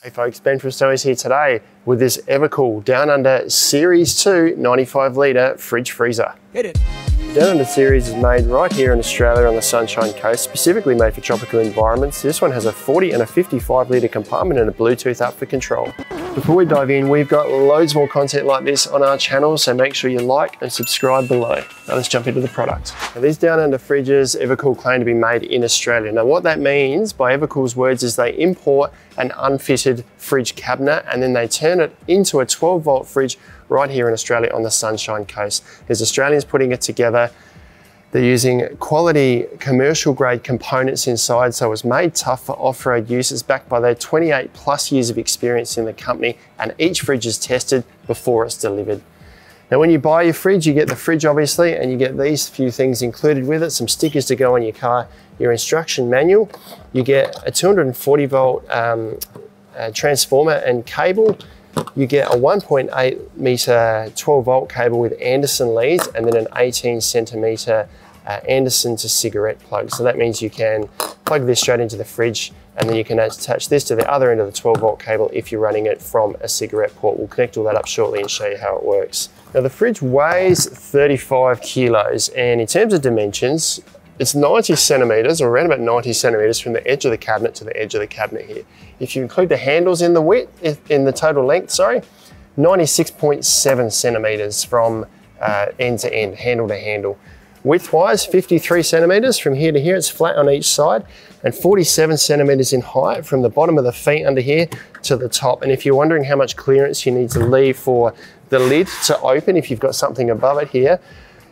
Hey folks, Ben from Snowys here today with this EvaKool Down Under Series 2 95 litre fridge freezer. Hit it. Down Under series is made right here in Australia on the Sunshine Coast, specifically made for tropical environments. This one has a 40 and a 55 litre compartment and a Bluetooth up for control. Before we dive in, we've got loads more content like this on our channel, so make sure you like and subscribe below. Now let's jump into the product. Now these Down Under fridges, EvaKool claim to be made in Australia. Now what that means, by EvaKool's words, is they import an unfitted fridge cabinet and then they turn it into a 12 volt fridge right here in Australia on the Sunshine Coast. There's Australians putting it together they're using quality commercial grade components inside, so it was made tough for off-road users backed by their 28 plus years of experience in the company, and each fridge is tested before it's delivered. Now, when you buy your fridge, you get the fridge obviously, and you get these few things included with it, some stickers to go on your car, your instruction manual, you get a 240 volt um, uh, transformer and cable, you get a 1.8 meter 12 volt cable with Anderson leads and then an 18 centimeter uh, Anderson to cigarette plug. So that means you can plug this straight into the fridge and then you can attach this to the other end of the 12 volt cable if you're running it from a cigarette port. We'll connect all that up shortly and show you how it works. Now the fridge weighs 35 kilos and in terms of dimensions, it's 90 centimeters or around about 90 centimeters from the edge of the cabinet to the edge of the cabinet here. If you include the handles in the width, in the total length, sorry, 96.7 centimeters from uh, end to end, handle to handle. Width-wise, 53 centimeters from here to here, it's flat on each side, and 47 centimeters in height from the bottom of the feet under here to the top. And if you're wondering how much clearance you need to leave for the lid to open, if you've got something above it here,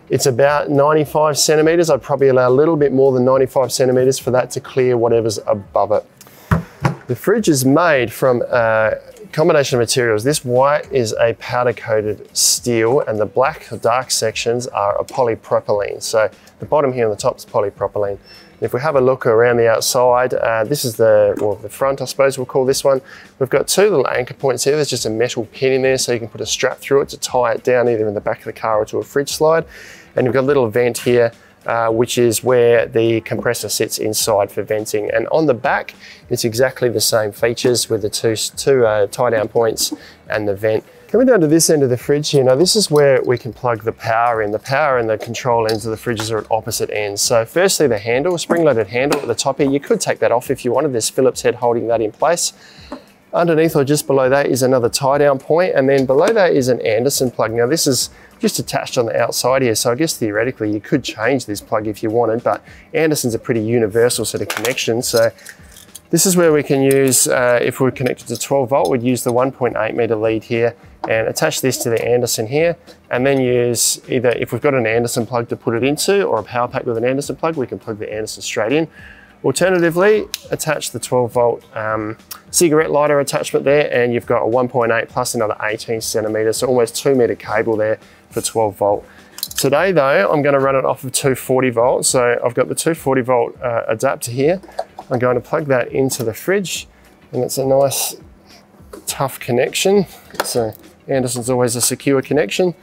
it's about 95 centimeters. I'd probably allow a little bit more than 95 centimeters for that to clear whatever's above it. The fridge is made from a combination of materials. This white is a powder coated steel and the black or dark sections are a polypropylene. So the bottom here on the top is polypropylene. If we have a look around the outside, uh, this is the, well, the front, I suppose we'll call this one. We've got two little anchor points here. There's just a metal pin in there so you can put a strap through it to tie it down either in the back of the car or to a fridge slide. And you've got a little vent here uh, which is where the compressor sits inside for venting. And on the back, it's exactly the same features with the two, two uh, tie down points and the vent. Coming down to this end of the fridge here, now this is where we can plug the power in. The power and the control ends of the fridges are at opposite ends. So firstly, the handle, spring-loaded handle at the top here, you could take that off if you wanted. There's Phillips head holding that in place. Underneath or just below that is another tie down point, and then below that is an Anderson plug. Now this is just attached on the outside here, so I guess theoretically you could change this plug if you wanted, but Anderson's a pretty universal sort of connection, so this is where we can use, uh, if we're connected to 12 volt, we'd use the 1.8 meter lead here and attach this to the Anderson here, and then use either, if we've got an Anderson plug to put it into or a power pack with an Anderson plug, we can plug the Anderson straight in. Alternatively, attach the 12 volt um, cigarette lighter attachment there and you've got a 1.8 plus another 18 centimeters, so almost two meter cable there for 12 volt. Today though, I'm gonna run it off of 240 volts. So I've got the 240 volt uh, adapter here. I'm going to plug that into the fridge and it's a nice tough connection. So Anderson's always a secure connection.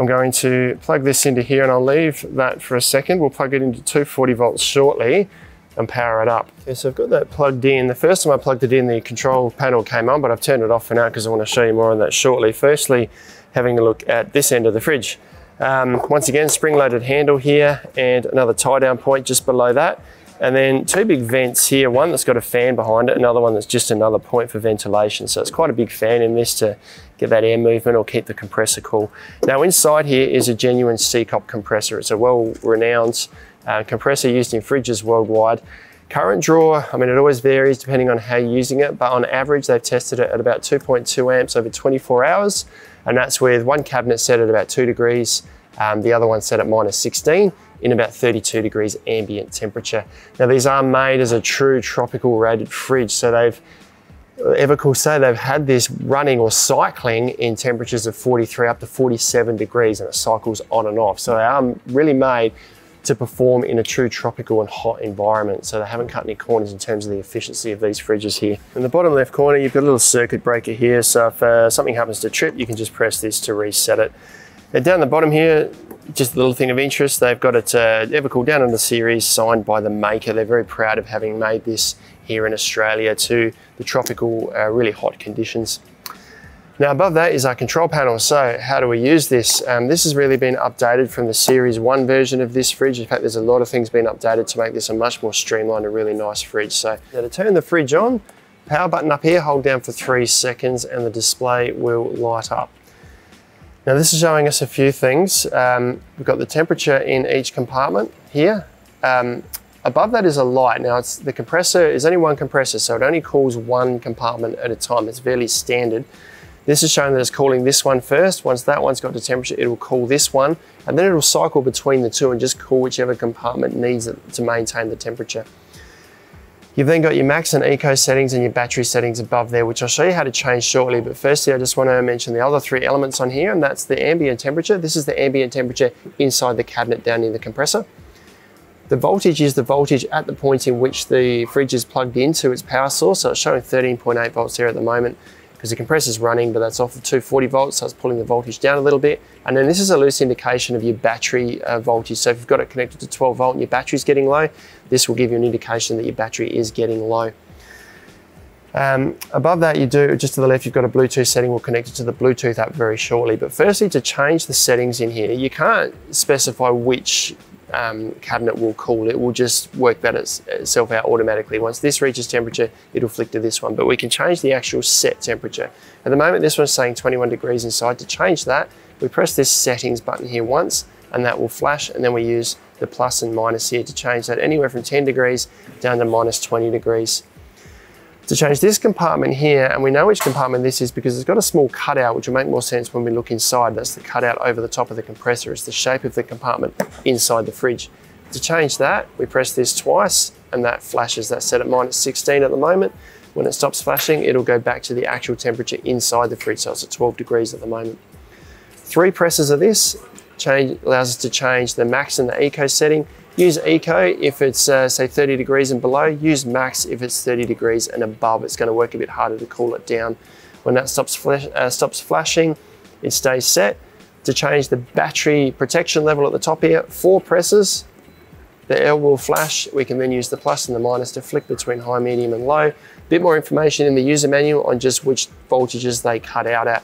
I'm going to plug this into here and I'll leave that for a second. We'll plug it into 240 volts shortly and power it up. Okay, so I've got that plugged in. The first time I plugged it in, the control panel came on, but I've turned it off for now because I want to show you more on that shortly. Firstly, having a look at this end of the fridge. Um, once again, spring-loaded handle here and another tie-down point just below that. And then two big vents here, one that's got a fan behind it, another one that's just another point for ventilation. So it's quite a big fan in this to get that air movement or keep the compressor cool. Now inside here is a genuine Secop compressor. It's a well-renowned uh, compressor used in fridges worldwide. Current draw, I mean, it always varies depending on how you're using it, but on average, they've tested it at about 2.2 amps over 24 hours. And that's with one cabinet set at about two degrees, um, the other one set at minus 16 in about 32 degrees ambient temperature. Now these are made as a true tropical rated fridge, so they've EvaKool say they've had this running or cycling in temperatures of 43 up to 47 degrees and it cycles on and off. So they are really made to perform in a true tropical and hot environment. So they haven't cut any corners in terms of the efficiency of these fridges here. In the bottom left corner, you've got a little circuit breaker here. So if uh, something happens to trip, you can just press this to reset it. Down the bottom here, just a little thing of interest, they've got it uh, EvaKool down in the series signed by the maker. They're very proud of having made this here in Australia to the tropical, uh, really hot conditions. Now above that is our control panel. So how do we use this? Um, this has really been updated from the series one version of this fridge. In fact, there's a lot of things being updated to make this a much more streamlined and really nice fridge. So now to turn the fridge on, power button up here, hold down for three seconds and the display will light up. Now this is showing us a few things. Um, we've got the temperature in each compartment here. Um, above that is a light. Now it's the compressor is only one compressor, so it only cools one compartment at a time. It's fairly standard. This is showing that it's cooling this one first. Once that one's got to temperature, it'll cool this one, and then it'll cycle between the two and just cool whichever compartment needs it to maintain the temperature. You've then got your max and eco settings and your battery settings above there, which I'll show you how to change shortly. But firstly, I just want to mention the other three elements on here, and that's the ambient temperature. This is the ambient temperature inside the cabinet down near the compressor. The voltage is the voltage at the point in which the fridge is plugged into its power source. So it's showing 13.8 volts here at the moment because the compressor's running, but that's off the 240 volts, so it's pulling the voltage down a little bit. And then this is a loose indication of your battery uh, voltage. So if you've got it connected to 12 volt and your battery's getting low, this will give you an indication that your battery is getting low. Um, above that you do, just to the left, you've got a Bluetooth setting. We'll connect it to the Bluetooth app very shortly. But firstly, to change the settings in here, you can't specify which um, cabinet will cool. It will just work that itself out automatically. Once this reaches temperature, it'll flick to this one, but we can change the actual set temperature. At the moment, this one's saying 21 degrees inside. To change that, we press this settings button here once, and that will flash, and then we use the plus and minus here to change that anywhere from 10 degrees down to minus 20 degrees to change this compartment here, and we know which compartment this is because it's got a small cutout, which will make more sense when we look inside. That's the cutout over the top of the compressor. It's the shape of the compartment inside the fridge. To change that, we press this twice and that flashes. That's set at minus 16 at the moment. When it stops flashing, it'll go back to the actual temperature inside the fridge. So it's at 12 degrees at the moment. Three presses of this change, allows us to change the max and the eco setting Use Eco if it's uh, say 30 degrees and below. Use Max if it's 30 degrees and above. It's gonna work a bit harder to cool it down. When that stops, flash, uh, stops flashing, it stays set. To change the battery protection level at the top here, four presses, the L will flash. We can then use the plus and the minus to flick between high, medium and low. Bit more information in the user manual on just which voltages they cut out at.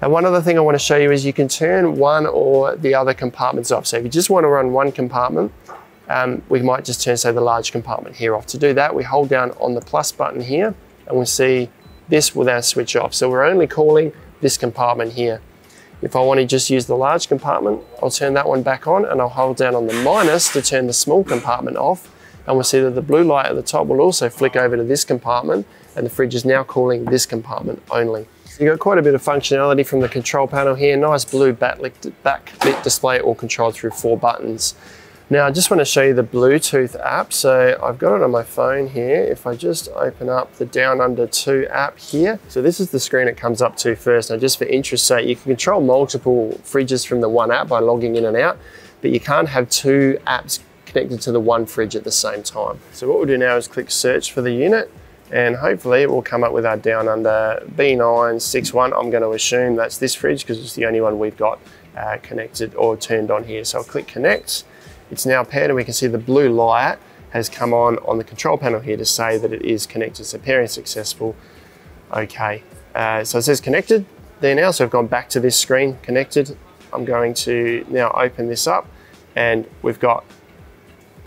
And one other thing I want to show you is you can turn one or the other compartments off. So if you just want to run one compartment, um, we might just turn, say, the large compartment here off. To do that, we hold down on the plus button here, and we'll see this will now switch off. So we're only calling this compartment here. If I want to just use the large compartment, I'll turn that one back on and I'll hold down on the minus to turn the small compartment off. And we'll see that the blue light at the top will also flick over to this compartment and the fridge is now cooling this compartment only. You've got quite a bit of functionality from the control panel here. Nice blue backlit, display, all controlled through four buttons. Now, I just want to show you the Bluetooth app. So I've got it on my phone here. If I just open up the Down Under 2 app here. So this is the screen it comes up to first. Now, just for interest sake, you can control multiple fridges from the one app by logging in and out, but you can't have two apps connected to the one fridge at the same time. So what we'll do now is click search for the unit and hopefully it will come up with our down under B961. I'm going to assume that's this fridge because it's the only one we've got uh, connected or turned on here. So I'll click connect. It's now paired and we can see the blue light has come on on the control panel here to say that it is connected. So pairing successful. Okay, uh, so it says connected there now. So I've gone back to this screen, connected. I'm going to now open this up and we've got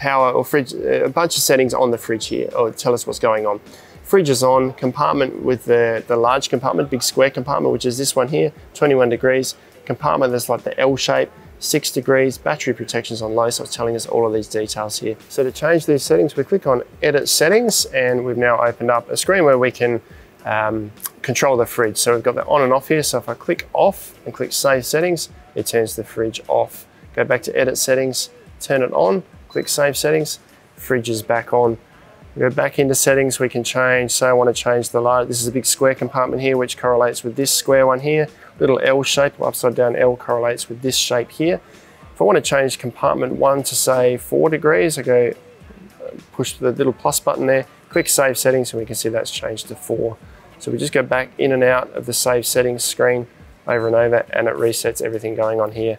power or fridge, a bunch of settings on the fridge here, or tell us what's going on. Fridge is on, compartment with the, the large compartment, big square compartment, which is this one here, 21 degrees. Compartment that's like the L shape, six degrees, battery protection's on low, so it's telling us all of these details here. So to change these settings, we click on edit settings and we've now opened up a screen where we can um, control the fridge. So we've got the on and off here. So if I click off and click save settings, it turns the fridge off. Go back to edit settings, turn it on, click save settings, fridge is back on. We go back into settings, we can change, say I want to change the light. This is a big square compartment here, which correlates with this square one here. Little L shape, upside down L correlates with this shape here. If I want to change compartment one to say four degrees, I go uh, push the little plus button there, click save settings, and we can see that's changed to four. So we just go back in and out of the save settings screen over and over, and it resets everything going on here.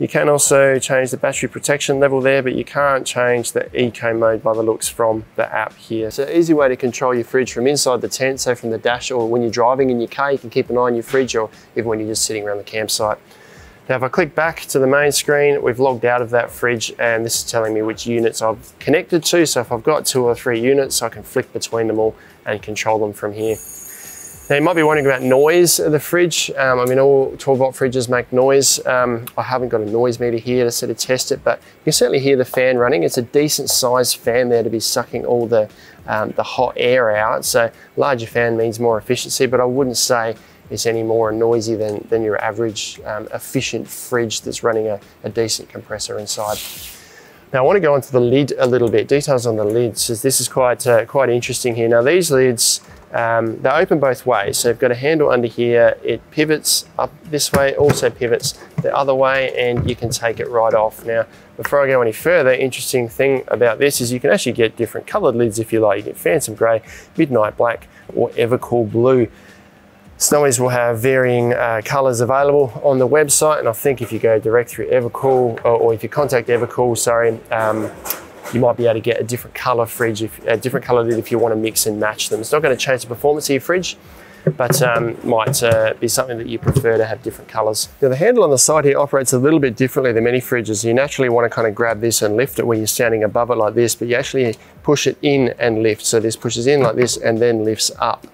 You can also change the battery protection level there, but you can't change the eco mode by the looks from the app here. An easy way to control your fridge from inside the tent, so from the dash or when you're driving in your car, you can keep an eye on your fridge or even when you're just sitting around the campsite. Now if I click back to the main screen, we've logged out of that fridge and this is telling me which units I've connected to. So if I've got two or three units, I can flick between them all and control them from here. Now you might be wondering about noise of the fridge. Um, I mean, all 12 volt fridges make noise. Um, I haven't got a noise meter here to sort of test it, but you can certainly hear the fan running. It's a decent sized fan there to be sucking all the, um, the hot air out. So larger fan means more efficiency, but I wouldn't say it's any more noisy than, than your average um, efficient fridge that's running a, a, decent compressor inside. Now I want to go onto the lid a little bit, details on the lids, as this is quite, uh, quite interesting here. Now these lids, um, they open both ways. So you've got a handle under here, it pivots up this way, also pivots the other way, and you can take it right off. Now, before I go any further, interesting thing about this is you can actually get different colored lids if you like. You get Phantom Grey, Midnight Black, or EvaKool Blue. Snowys will have varying uh, colours available on the website, and I think if you go direct through EvaKool, or, or if you contact EvaKool, sorry, um, you might be able to get a different colour fridge, if, a different colour lid if you want to mix and match them. It's not going to change the performance of your fridge, but um, might uh, be something that you prefer to have different colours. Now the handle on the side here operates a little bit differently than many fridges. You naturally want to kind of grab this and lift it when you're standing above it like this, but you actually push it in and lift. So this pushes in like this and then lifts up.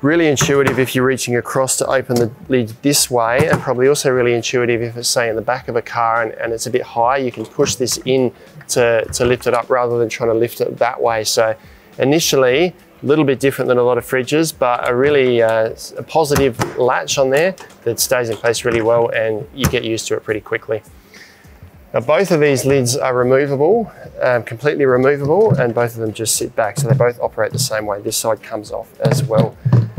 Really intuitive if you're reaching across to open the lid this way and probably also really intuitive if it's say in the back of a car and, and it's a bit high, you can push this in to, to lift it up rather than trying to lift it that way. So initially, a little bit different than a lot of fridges, but a really uh, a positive latch on there that stays in place really well and you get used to it pretty quickly. Now both of these lids are removable, um, completely removable, and both of them just sit back. So they both operate the same way. This side comes off as well.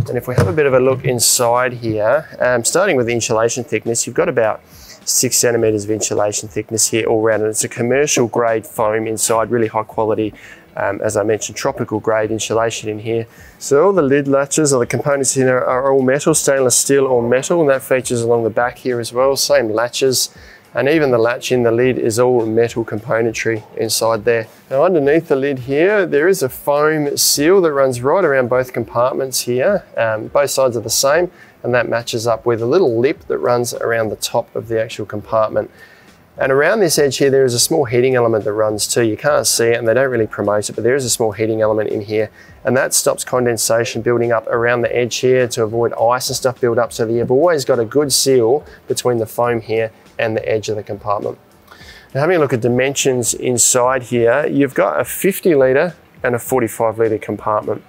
And if we have a bit of a look inside here, um, starting with the insulation thickness, you've got about six centimeters of insulation thickness here all around. And it's a commercial grade foam inside, really high quality, um, as I mentioned, tropical grade insulation in here. So all the lid latches or the components in here are all metal, stainless steel or metal, and that features along the back here as well. Same latches, and even the latch in the lid is all metal componentry inside there. Now underneath the lid here, there is a foam seal that runs right around both compartments here. Um, both sides are the same and that matches up with a little lip that runs around the top of the actual compartment. And around this edge here, there is a small heating element that runs too. You can't see it and they don't really promote it, but there is a small heating element in here. And that stops condensation building up around the edge here to avoid ice and stuff build up. So you've always got a good seal between the foam here and the edge of the compartment. Now having a look at dimensions inside here, you've got a 50 litre and a 45 litre compartment.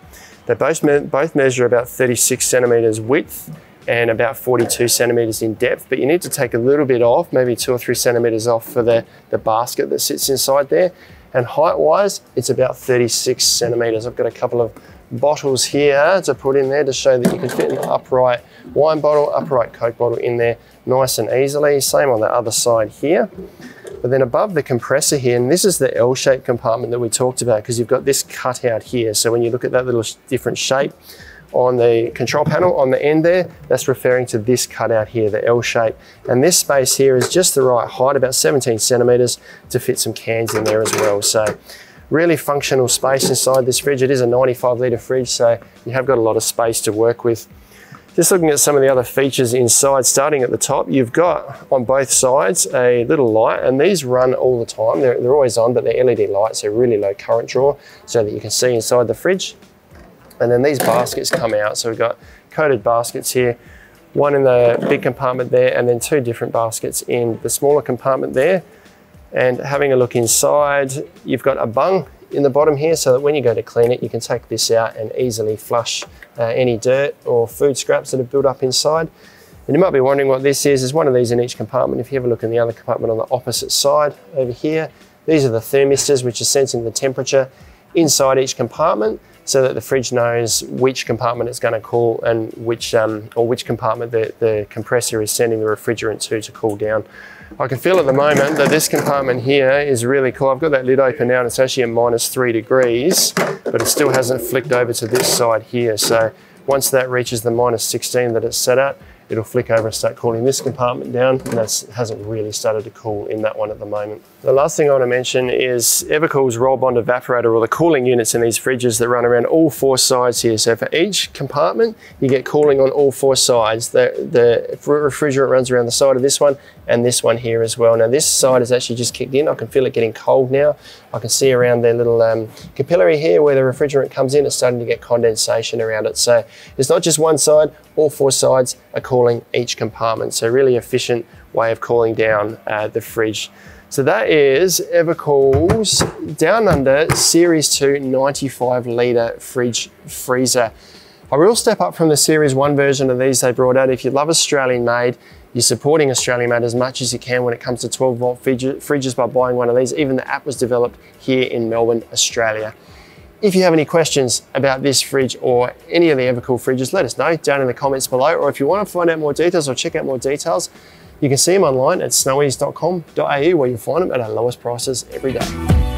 They both, me both measure about 36 centimetres width and about 42 centimetres in depth, but you need to take a little bit off, maybe two or three centimetres off for the, the basket that sits inside there. And height-wise, it's about 36 centimetres. I've got a couple of bottles here to put in there to show that you can fit an upright wine bottle, upright Coke bottle in there nice and easily. Same on the other side here. But then above the compressor here, and this is the L-shaped compartment that we talked about because you've got this cutout here. So when you look at that little different shape on the control panel on the end there, that's referring to this cutout here, the L shape. And this space here is just the right height, about 17 centimeters to fit some cans in there as well. So really functional space inside this fridge. It is a 95 litre fridge, so you have got a lot of space to work with. Just looking at some of the other features inside, starting at the top, you've got on both sides a little light, and these run all the time. They're, they're always on, but they're LED lights, so really low current draw, so that you can see inside the fridge. And then these baskets come out, so we've got coated baskets here, one in the big compartment there, and then two different baskets in the smaller compartment there. And having a look inside, you've got a bung in the bottom here so that when you go to clean it, you can take this out and easily flush uh, any dirt or food scraps that have built up inside. And you might be wondering what this is. There's one of these in each compartment. If you have a look in the other compartment on the opposite side over here, these are the thermistors, which are sensing the temperature inside each compartment so that the fridge knows which compartment it's going to cool and which um, or which compartment the, the compressor is sending the refrigerant to to cool down. I can feel at the moment that this compartment here is really cool. I've got that lid open now and it's actually at minus three degrees, but it still hasn't flicked over to this side here. So once that reaches the minus 16 that it's set at, it'll flick over and start cooling this compartment down and that hasn't really started to cool in that one at the moment. The last thing I want to mention is EvaKool's roll bond evaporator or the cooling units in these fridges that run around all four sides here. So for each compartment, you get cooling on all four sides. The, the refrigerant runs around the side of this one and this one here as well. Now this side is actually just kicked in. I can feel it getting cold now. I can see around their little um, capillary here where the refrigerant comes in, it's starting to get condensation around it. So it's not just one side, all four sides are cooling each compartment. So really efficient way of cooling down uh, the fridge. So that is EvaKool's Down Under Series 2 95 litre fridge freezer. I will step up from the Series 1 version of these they brought out. If you love Australian made, you're supporting Australian made as much as you can when it comes to 12 volt fridges by buying one of these. Even the app was developed here in Melbourne, Australia. If you have any questions about this fridge or any of the EvaKool fridges, let us know down in the comments below. Or if you want to find out more details or check out more details, you can see them online at snowys.com.au where you'll find them at our lowest prices every day.